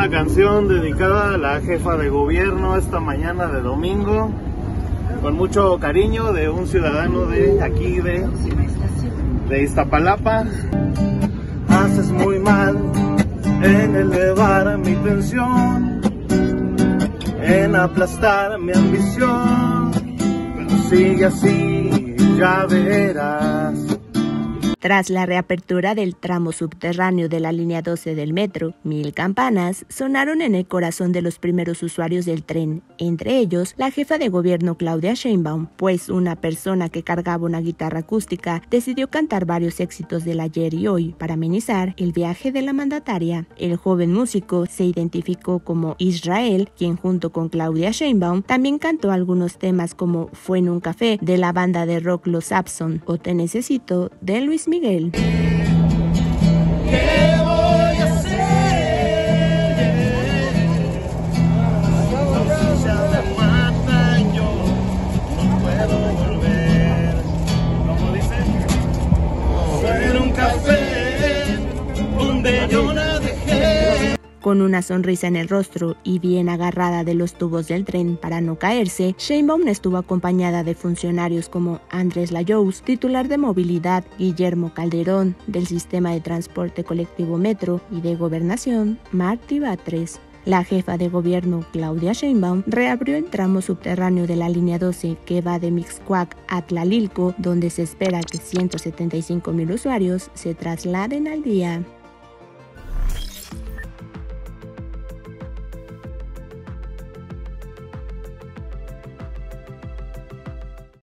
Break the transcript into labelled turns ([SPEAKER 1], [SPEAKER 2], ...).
[SPEAKER 1] Una canción dedicada a la jefa de gobierno esta mañana de domingo, con mucho cariño de un ciudadano de aquí de, de Iztapalapa. Haces muy mal en elevar mi tensión, en aplastar mi ambición, pero sigue así, ya verás.
[SPEAKER 2] Tras la reapertura del tramo subterráneo de la línea 12 del metro, mil campanas sonaron en el corazón de los primeros usuarios del tren, entre ellos la jefa de gobierno Claudia Sheinbaum, pues una persona que cargaba una guitarra acústica decidió cantar varios éxitos del ayer y hoy para amenizar el viaje de la mandataria. El joven músico se identificó como Israel, quien junto con Claudia Sheinbaum también cantó algunos temas como Fue en un café de la banda de rock Los Abson o Te necesito de Luis Miguel. Con una sonrisa en el rostro y bien agarrada de los tubos del tren para no caerse, Sheinbaum estuvo acompañada de funcionarios como Andrés Layous, titular de movilidad, Guillermo Calderón, del sistema de transporte colectivo Metro y de gobernación, Martí Batres. La jefa de gobierno, Claudia Sheinbaum, reabrió el tramo subterráneo de la línea 12 que va de Mixcuac a Tlalilco, donde se espera que 175 mil usuarios se trasladen al día.